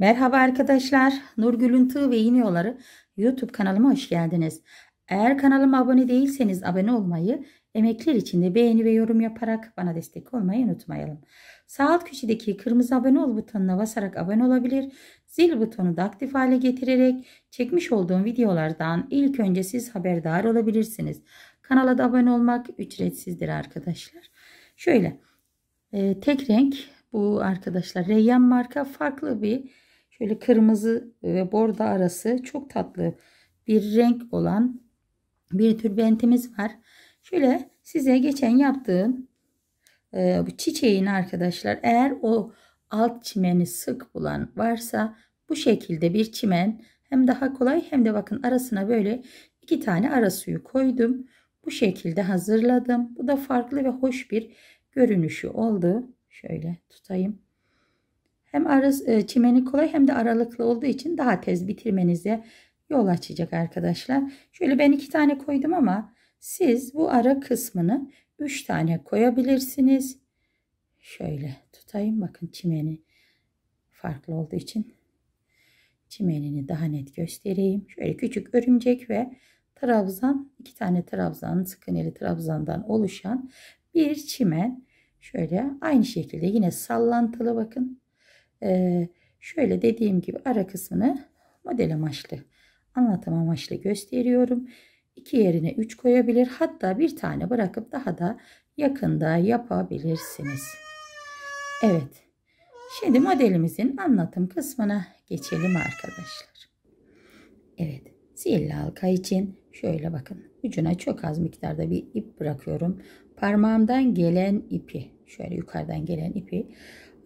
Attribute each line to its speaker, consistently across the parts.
Speaker 1: Merhaba arkadaşlar. Nurgül'ün Tığ ve İğne Yolları YouTube kanalıma hoş geldiniz. Eğer kanalıma abone değilseniz abone olmayı, emekler için de beğeni ve yorum yaparak bana destek olmayı unutmayalım. Sağ alt köşedeki kırmızı abone ol butonuna basarak abone olabilir. Zil butonu da aktif hale getirerek çekmiş olduğum videolardan ilk önce siz haberdar olabilirsiniz. Kanala da abone olmak ücretsizdir arkadaşlar. Şöyle e, tek renk bu arkadaşlar Reyyan marka farklı bir şöyle kırmızı ve bordo arası çok tatlı bir renk olan bir tür bentimiz var. Şöyle size geçen yaptığım e, bu çiçeğin arkadaşlar eğer o alt çimeni sık bulan varsa bu şekilde bir çimen hem daha kolay hem de bakın arasına böyle iki tane ara suyu koydum. Bu şekilde hazırladım. Bu da farklı ve hoş bir görünüşü oldu. Şöyle tutayım. Hem arız, e, çimeni kolay hem de aralıklı olduğu için daha tez bitirmenize yol açacak arkadaşlar. Şöyle ben iki tane koydum ama siz bu ara kısmını üç tane koyabilirsiniz. Şöyle tutayım bakın çimeni farklı olduğu için çimenini daha net göstereyim. Şöyle küçük örümcek ve trabzan iki tane trabzan sık iğneli trabzandan oluşan bir çimen şöyle aynı şekilde yine sallantılı bakın ee, şöyle dediğim gibi ara kısmını model amaçlı anlatım amaçlı gösteriyorum. İki yerine 3 koyabilir. Hatta bir tane bırakıp daha da yakında yapabilirsiniz. Evet. Şimdi modelimizin anlatım kısmına geçelim arkadaşlar. Evet. Sihirli halka için şöyle bakın. Ucuna çok az miktarda bir ip bırakıyorum. Parmağımdan gelen ipi şöyle yukarıdan gelen ipi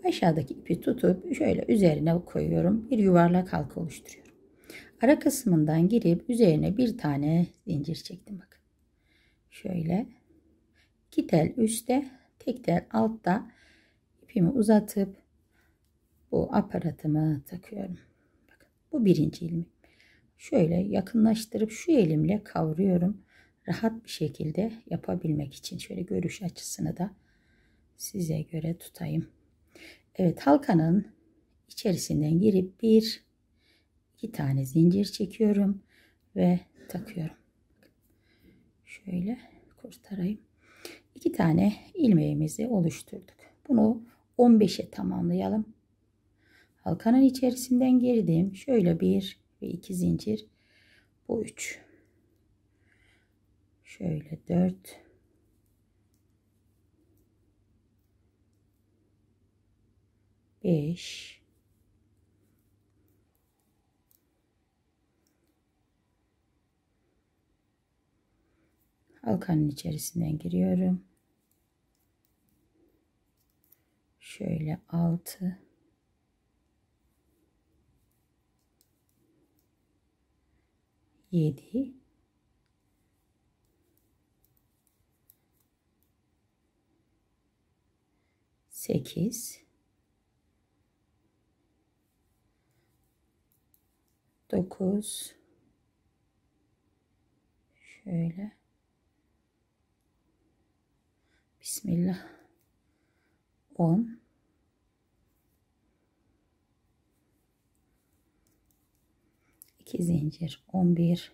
Speaker 1: aşağıdaki ipi tutup şöyle üzerine koyuyorum. Bir yuvarlak halka oluşturuyorum. Ara kısmından girip üzerine bir tane zincir çektim bakın. Şöyle iki tel üstte tek tel altta ipimi uzatıp bu aparatımı takıyorum. Bakın bu birinci ilmi. Şöyle yakınlaştırıp şu elimle kavruyorum. Rahat bir şekilde yapabilmek için şöyle görüş açısını da size göre tutayım. Evet halkanın içerisinden girip bir iki tane zincir çekiyorum ve takıyorum. Şöyle kurtarayım. İki tane ilmeğimizi oluşturduk. Bunu 15'e tamamlayalım. Halkanın içerisinden girdim. Şöyle bir ve iki zincir. Bu üç. Şöyle dört. Beş. halkanın içerisinden giriyorum. Şöyle 6 7 8 9 şöyle. Bismillah. 10 2 zincir. 11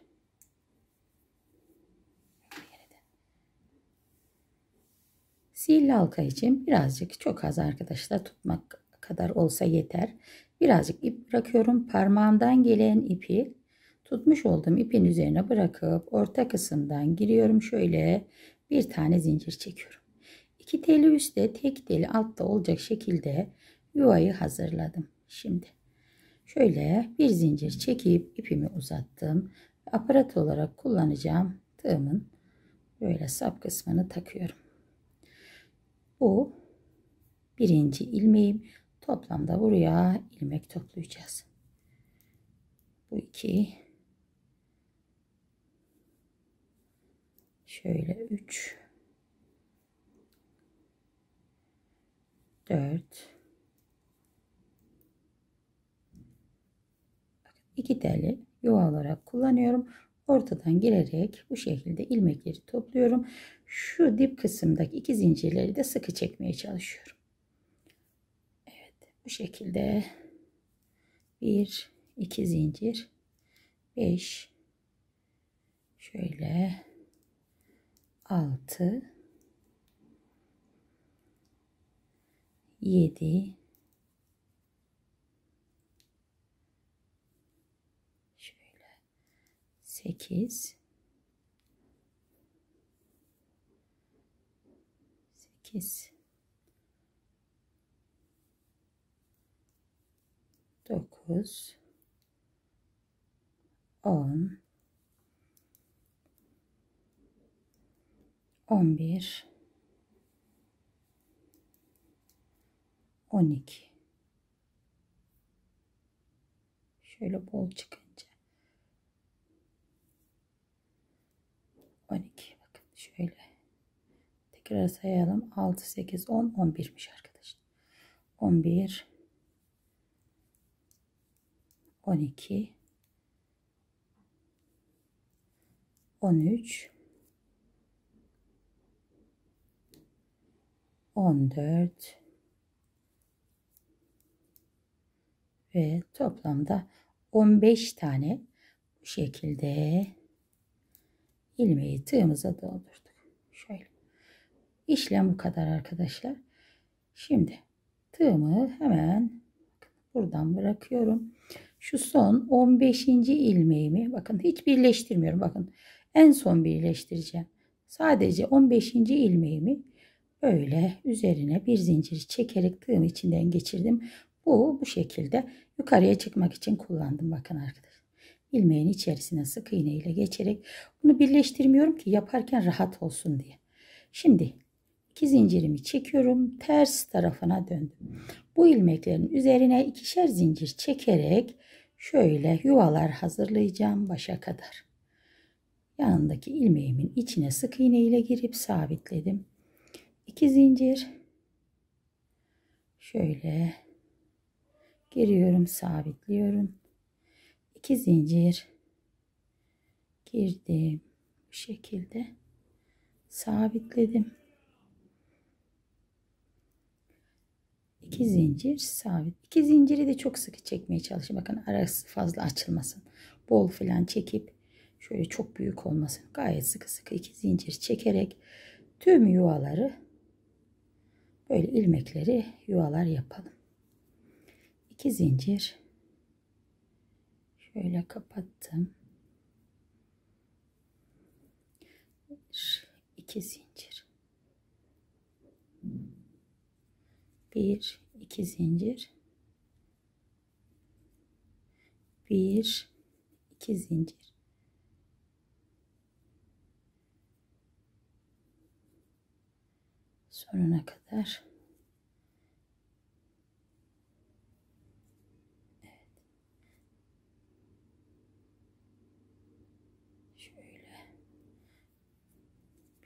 Speaker 1: Sihirli halka için birazcık çok az arkadaşlar tutmak kadar olsa yeter. Birazcık ip bırakıyorum. Parmağımdan gelen ipi tutmuş olduğum ipin üzerine bırakıp orta kısımdan giriyorum. Şöyle bir tane zincir çekiyorum. İki teli üstte tek teli altta olacak şekilde yuvayı hazırladım. Şimdi şöyle bir zincir çekip ipimi uzattım. Aparat olarak kullanacağım tığımın böyle sap kısmını takıyorum. Bu birinci ilmeğim. Toplamda buraya ilmek toplayacağız. Bu iki şöyle üç 4 iki teli yuva olarak kullanıyorum. Ortadan girerek bu şekilde ilmekleri topluyorum. Şu dip kısımdaki iki zincirleri de sıkı çekmeye çalışıyorum. Bu şekilde 1 2 zincir. 5 şöyle. 6 7 şöyle. 8 8 9 10 11 12 şöyle bol çıkınca. 12 bakın şöyle. Tekrar sayalım. 6 8 10 11'miş arkadaşlar. 11 12 13 14 ve toplamda 15 tane bu şekilde ilmeği tığımıza doldurduk. Şöyle. İşlem bu kadar arkadaşlar. Şimdi tığımı hemen buradan bırakıyorum. Şu son 15. ilmeğimi bakın hiç birleştirmiyorum. Bakın en son birleştireceğim. Sadece 15. ilmeğimi böyle üzerine bir zincir çekerek tığım içinden geçirdim. Bu bu şekilde yukarıya çıkmak için kullandım bakın arkadaşlar. İlmeğin içerisine sık iğne ile geçerek bunu birleştirmiyorum ki yaparken rahat olsun diye. Şimdi iki zincirimi çekiyorum. Ters tarafına döndüm. Bu ilmeklerin üzerine ikişer zincir çekerek şöyle yuvalar hazırlayacağım başa kadar. Yanındaki ilmeğimin içine sık iğne ile girip sabitledim. 2 zincir. Şöyle giriyorum sabitliyorum. 2 zincir. Girdim. Bu şekilde sabitledim 2 zincir sabit 2 zinciri de çok sıkı çekmeye çalışın bakın arası fazla açılmasın bol falan çekip şöyle çok büyük olmasın gayet sıkı sıkı 2 zincir çekerek tüm yuvaları Böyle ilmekleri yuvalar yapalım. 2 zincir. Şöyle kapattım. 1 2 zincir. 1 2 zincir. 1 2 zincir. sonuna kadar şöyle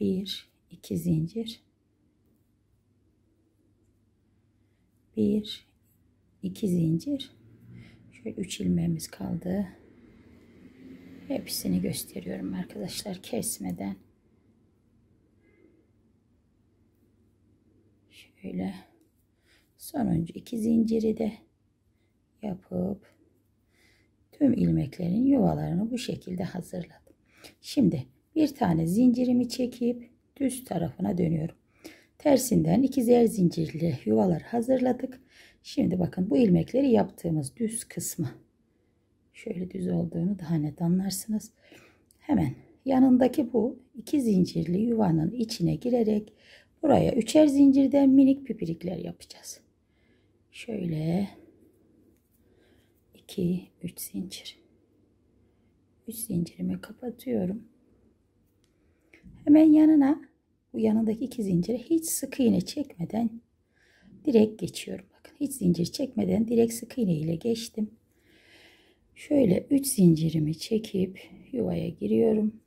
Speaker 1: bir iki zincir bir iki zincir şöyle üç ilmeğimiz kaldı hepsini gösteriyorum arkadaşlar kesmeden şöyle sonuncu iki zinciri de yapıp tüm ilmeklerin yuvalarını bu şekilde hazırladım. Şimdi bir tane zincirimi çekip düz tarafına dönüyorum. Tersinden ikişer zincirli yuvalar hazırladık. Şimdi bakın bu ilmekleri yaptığımız düz kısmı şöyle düz olduğunu daha net anlarsınız. Hemen yanındaki bu iki zincirli yuvanın içine girerek Buraya üçer zincirden minik pipirikler yapacağız. Şöyle 2 3 zincir. 3 zincirimi kapatıyorum. Hemen yanına bu yanındaki iki zincire hiç sık iğne çekmeden direkt geçiyorum. Bakın hiç zincir çekmeden direkt sık iğne ile geçtim. Şöyle 3 zincirimi çekip yuvaya giriyorum.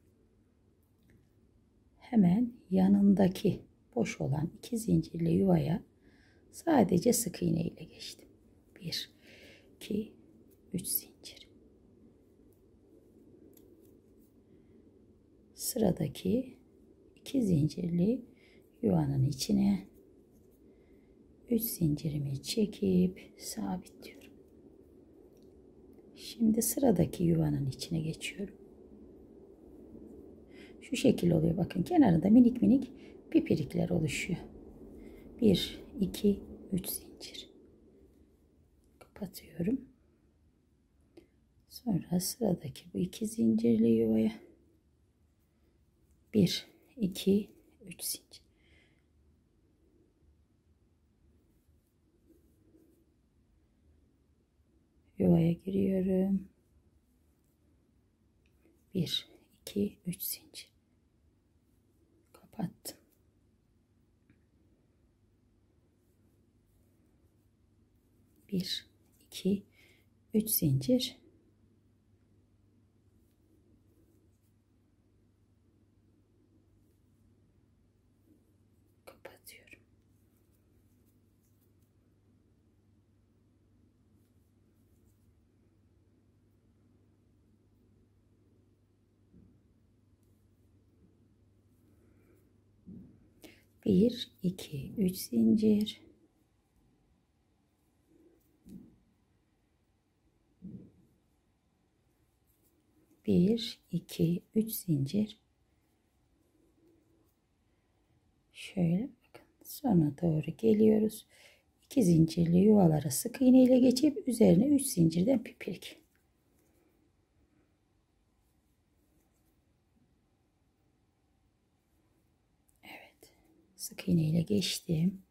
Speaker 1: Hemen yanındaki boş olan iki zincirli yuvaya sadece sık iğne ile geçtim. 1 2 3 zincir. Sıradaki iki zincirli yuvanın içine 3 zincirimi çekip sabitliyorum. Şimdi sıradaki yuvanın içine geçiyorum. Şu şekil oluyor. Bakın kenarında minik minik pipirikler oluşuyor. 1, 2, 3 zincir. Kapatıyorum. Sonra sıradaki bu iki zincirli yuvaya 1, 2, 3 zincir. Yuvaya giriyorum. 1, 2, 3 zincir. Kapattım. Bir, iki, üç zincir. 1 2 3 zincir. Bir iki üç zincir. Şöyle bakın sona doğru geliyoruz. 2 zincirli yuvalara sık iğne ile geçip üzerine 3 zincirden pipirk Sık iğne ile geçtim.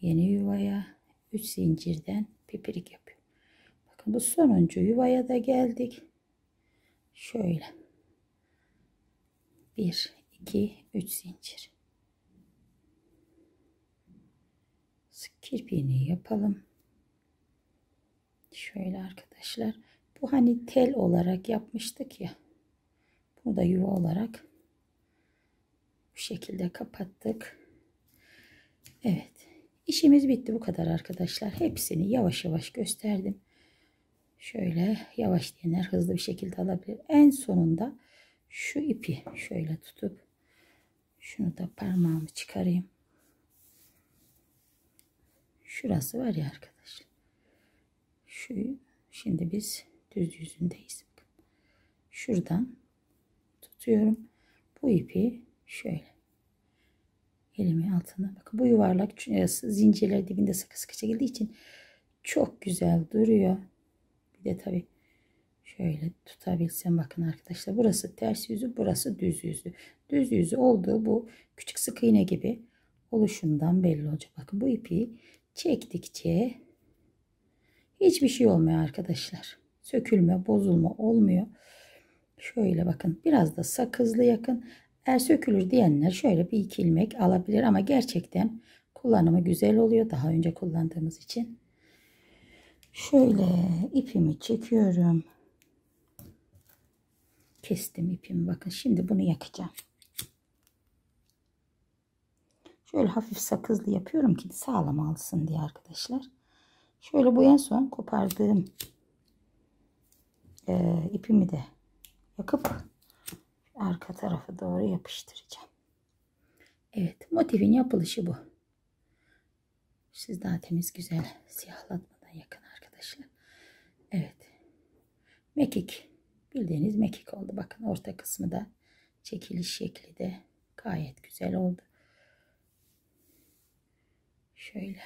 Speaker 1: Yeni yuvaya üç zincirden pipirik yapıyorum. Bakın bu sonuncu yuvaya da geldik. Şöyle. 1, 2, 3 zincir. Sık kirpiğini yapalım. Şöyle arkadaşlar. Bu hani tel olarak yapmıştık ya. Bunu da yuva olarak bu şekilde kapattık. Evet. İşimiz bitti bu kadar arkadaşlar. Hepsini yavaş yavaş gösterdim. Şöyle yavaş diyenler hızlı bir şekilde alabilir. En sonunda şu ipi şöyle tutup şunu da parmağımı çıkarayım. Şurası var ya arkadaşlar. Şu şimdi biz düz yüzündeyiz. Şuradan tutuyorum. Bu ipi şöyle elimi altına bakın bu yuvarlak zincirler dibinde sıkı sıkı çekildiği için çok güzel duruyor. Bir de tabi şöyle tutabilsem bakın arkadaşlar. Burası ters yüzü burası düz yüzü. Düz yüzü olduğu bu küçük sık iğne gibi oluşundan belli olacak. Bakın bu ipi çektikçe hiçbir şey olmuyor arkadaşlar. Sökülme bozulma olmuyor. Şöyle bakın biraz da sakızlı yakın. Eğer sökülür diyenler şöyle bir iki ilmek alabilir ama gerçekten kullanımı güzel oluyor. Daha önce kullandığımız için. Şöyle ipimi çekiyorum. Kestim ipimi. Bakın şimdi bunu yakacağım. Şöyle hafif sakızlı yapıyorum ki sağlam alsın diye arkadaşlar. Şöyle bu en son kopardığım e, ipimi de yakıp arka tarafa doğru yapıştıracağım. Evet motifin yapılışı bu. Siz daha temiz güzel siyahlatmadan yakın arkadaşlar. Evet. Mekik. Bildiğiniz mekik oldu. Bakın orta kısmı da çekiliş şekli de gayet güzel oldu. Şöyle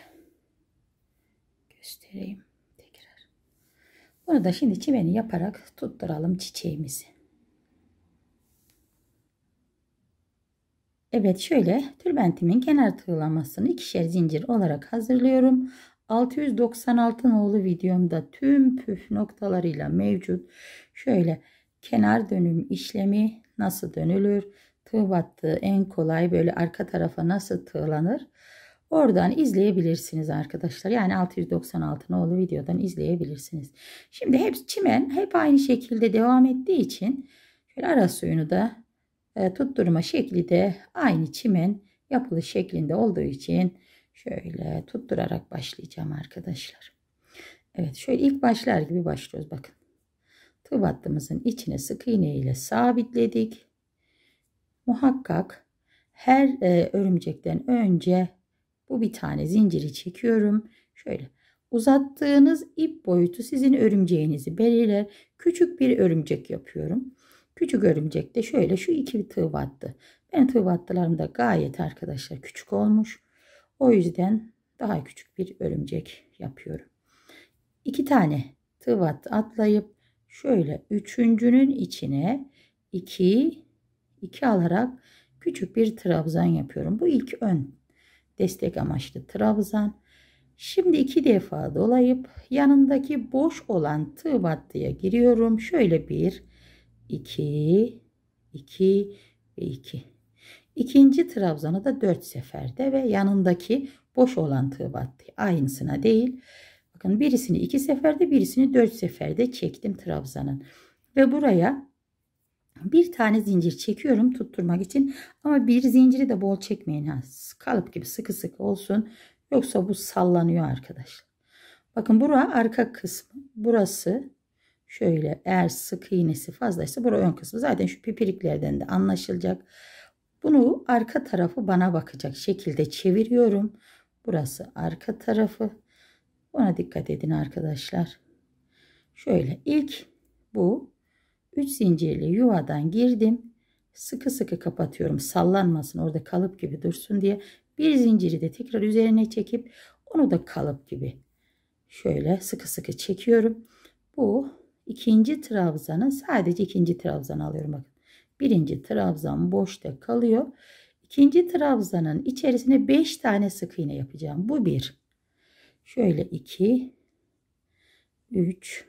Speaker 1: göstereyim tekrar. Bunu da şimdi çimeni yaparak tutturalım çiçeğimizi. Evet şöyle tülbentimin kenar tığlamasını ikişer zincir olarak hazırlıyorum. 696 nolu videomda tüm püf noktalarıyla mevcut. Şöyle kenar dönüm işlemi nasıl dönülür? Tığ battığı en kolay böyle arka tarafa nasıl tığlanır? Oradan izleyebilirsiniz arkadaşlar. Yani 696 nolu videodan izleyebilirsiniz. Şimdi hep çimen hep aynı şekilde devam ettiği için şöyle ara suyunu da e, tutturma şekli de aynı çimen yapılı şeklinde olduğu için şöyle tutturarak başlayacağım arkadaşlar. Evet şöyle ilk başlar gibi başlıyoruz bakın. Tığ battığımızın içine sık iğne ile sabitledik. Muhakkak her e, örümcekten önce bu bir tane zinciri çekiyorum. Şöyle Uzattığınız ip boyutu sizin örümceğinizi belirler. Küçük bir örümcek yapıyorum. Küçük örümcek de şöyle şu iki tığ battı. Benim tığ battılarım da gayet arkadaşlar küçük olmuş. O yüzden daha küçük bir örümcek yapıyorum. İki tane tığ battı atlayıp şöyle üçüncünün içine iki, iki alarak küçük bir trabzan yapıyorum. Bu ilk ön destek amaçlı trabzan. Şimdi iki defa dolayıp yanındaki boş olan tığ battıya giriyorum. Şöyle bir, iki, iki ve iki. İkinci trabzanı da dört seferde ve yanındaki boş olan tığ battı. Aynısına değil. Bakın birisini iki seferde birisini dört seferde çektim trabzanın. Ve buraya bir tane zincir çekiyorum tutturmak için. Ama bir zinciri de bol çekmeyin. Ha. Kalıp gibi sıkı sıkı olsun. Yoksa bu sallanıyor arkadaşlar. Bakın bura arka kısmı. Burası şöyle eğer sık iğnesi fazlaysa bura ön kısmı. Zaten şu pipiriklerden de anlaşılacak. Bunu arka tarafı bana bakacak şekilde çeviriyorum. Burası arka tarafı. Buna dikkat edin arkadaşlar. Şöyle ilk bu 3 zincirli yuvadan girdim. Sıkı sıkı kapatıyorum. Sallanmasın orada kalıp gibi dursun diye. Bir zinciri de tekrar üzerine çekip onu da kalıp gibi şöyle sıkı sıkı çekiyorum. Bu ikinci trabzanın sadece ikinci trabzan alıyorum bakın. Birinci trabzan boşta kalıyor. İkinci trabzanın içerisine 5 tane sık iğne yapacağım. Bu bir. Şöyle 2 3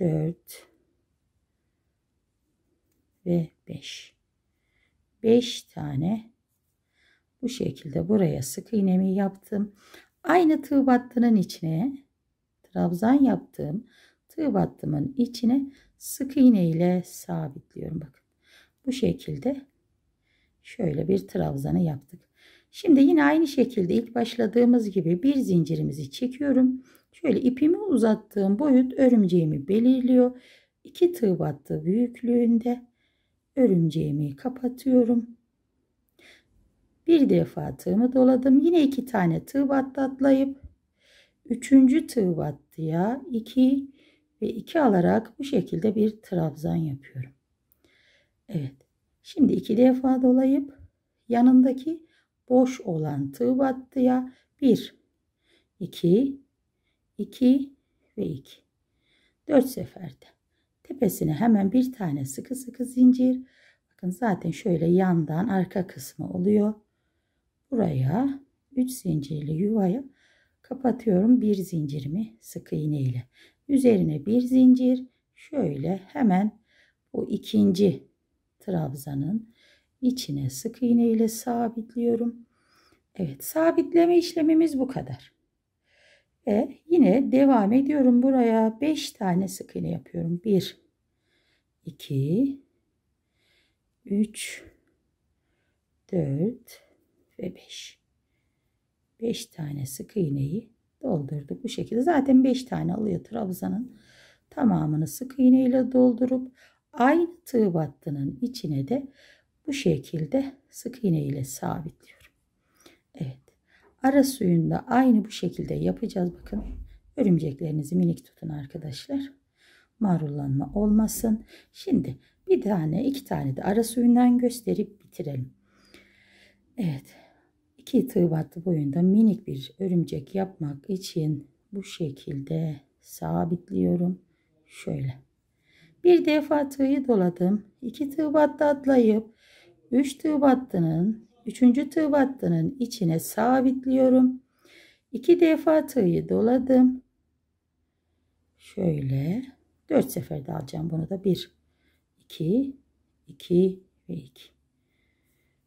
Speaker 1: 4 ve 5. 5 tane bu şekilde buraya sık iğnemi yaptım. Aynı tığ battının içine trabzan yaptığım tığ battımın içine sık iğne ile sabitliyorum. Bakın bu şekilde şöyle bir trabzanı yaptık. Şimdi yine aynı şekilde ilk başladığımız gibi bir zincirimizi çekiyorum. Şöyle ipimi uzattığım boyut örümceğimi belirliyor. İki tığ battı büyüklüğünde örümceğimi kapatıyorum. Bir defa tığımı doladım. Yine iki tane tığ battı atlayıp üçüncü tığ battıya iki ve iki alarak bu şekilde bir trabzan yapıyorum. Evet. Şimdi iki defa dolayıp yanındaki boş olan tığ battıya bir, iki, iki ve iki. Dört seferde. Tepesine hemen bir tane sıkı sıkı zincir. Bakın zaten şöyle yandan arka kısmı oluyor. Buraya 3 zincirli yuvaya kapatıyorum bir zincirimi sık iğne ile. Üzerine bir zincir şöyle hemen bu ikinci trabzanın içine sık iğne ile sabitliyorum. Evet sabitleme işlemimiz bu kadar. Ve yine devam ediyorum buraya 5 tane sık iğne yapıyorum. 1 2 3 4 ve 5 5 tane sık iğneyi doldurduk. Bu şekilde zaten 5 tane alıyor trabzanın tamamını sık iğne ile doldurup aynı tığ battının içine de bu şekilde sık iğne ile sabitliyorum. Evet ara suyunda aynı bu şekilde yapacağız. Bakın örümceklerinizi minik tutun arkadaşlar. Marullanma olmasın. Şimdi bir tane iki tane de ara suyundan gösterip bitirelim. Evet iki tığ boyunda minik bir örümcek yapmak için bu şekilde sabitliyorum. Şöyle. Bir defa tığı doladım. iki tığ atlayıp üç tığ battının üçüncü tığ battının içine sabitliyorum. İki defa tığı doladım. Şöyle dört seferde alacağım bunu da bir, iki, iki ve iki.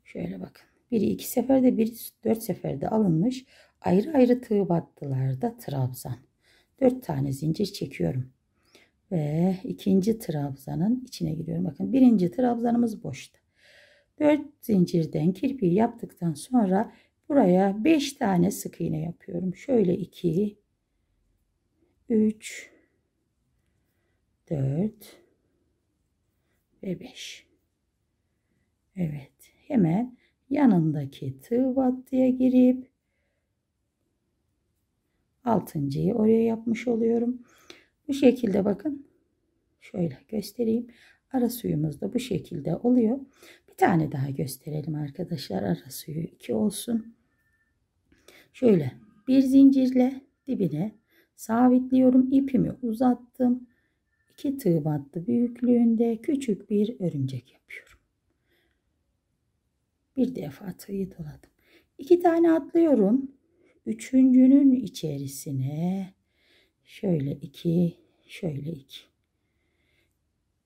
Speaker 1: Şöyle bakın. Biri iki seferde, biri dört seferde alınmış. Ayrı ayrı tığ battılarda trabzan. Dört tane zincir çekiyorum. Ve ikinci trabzanın içine giriyorum. Bakın birinci trabzanımız boşta. Dört zincirden kirpiği yaptıktan sonra buraya beş tane sık iğne yapıyorum. Şöyle iki, üç, dört ve beş. Evet hemen yanındaki tığ battıya girip altıncıyı oraya yapmış oluyorum. Bu şekilde bakın. Şöyle göstereyim. Ara suyumuz da bu şekilde oluyor. Bir tane daha gösterelim arkadaşlar. Ara suyu 2 olsun. Şöyle bir zincirle dibine sabitliyorum. İpimi uzattım. 2 tığ battı büyüklüğünde küçük bir örümcek yapıyorum. Bir defa tığı doladım. 2 tane atlıyorum. Üçüncünün içerisine şöyle 2 şöyle 2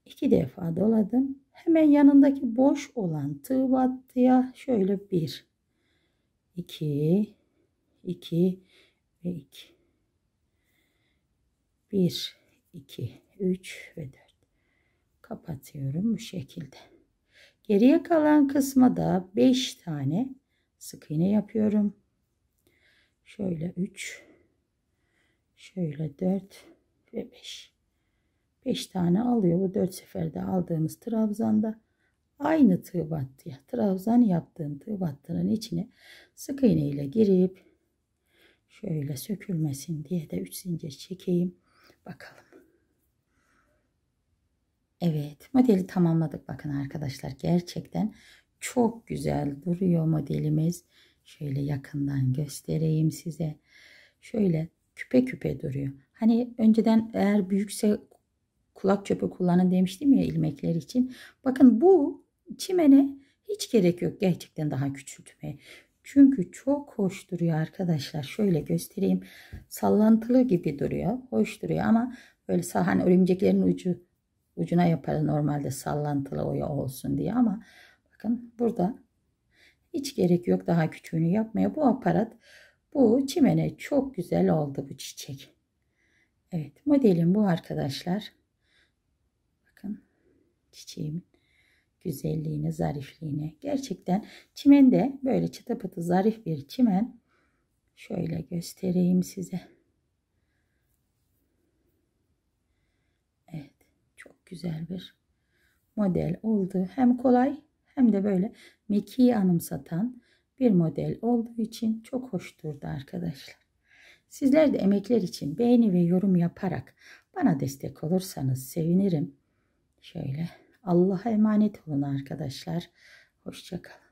Speaker 1: 2 defa doladım. Hemen yanındaki boş olan tığ battıya şöyle 1 2 2 ve 2 1 2 3 ve 4 kapatıyorum bu şekilde. Geriye kalan kısma da 5 tane sık iğne yapıyorum. Şöyle 3 şöyle 4 ve 5. 5 tane alıyor. Bu 4 seferde aldığımız trabzanda aynı tığ battıya trabzan yaptığım tığ battının içine sık iğne ile girip şöyle sökülmesin diye de 3 zincir çekeyim. Bakalım. Evet modeli tamamladık bakın arkadaşlar gerçekten çok güzel duruyor modelimiz. Şöyle yakından göstereyim size. Şöyle küpe küpe duruyor. Hani önceden eğer büyükse kulak çöpü kullanın demiştim ya ilmekler için. Bakın bu çimene hiç gerek yok gerçekten daha küçültmeye. Çünkü çok hoş duruyor arkadaşlar. Şöyle göstereyim. Sallantılı gibi duruyor. Hoş duruyor ama böyle sahan örümceklerin ucu ucuna yaparız normalde sallantılı oya olsun diye ama bakın burada hiç gerek yok daha küçüğünü yapmaya. Bu aparat bu çimene çok güzel oldu bu çiçek. Evet modelim bu arkadaşlar. Bakın çiçeğimin güzelliğine, zarifliğine. Gerçekten çimende böyle çıtı pıtı zarif bir çimen. Şöyle göstereyim size. Evet, çok güzel bir model oldu. Hem kolay hem de böyle mekiği anımsatan bir model olduğu için çok hoş durdu arkadaşlar. Sizler de emekler için beğeni ve yorum yaparak bana destek olursanız sevinirim. Şöyle Allah'a emanet olun arkadaşlar. Hoşçakalın.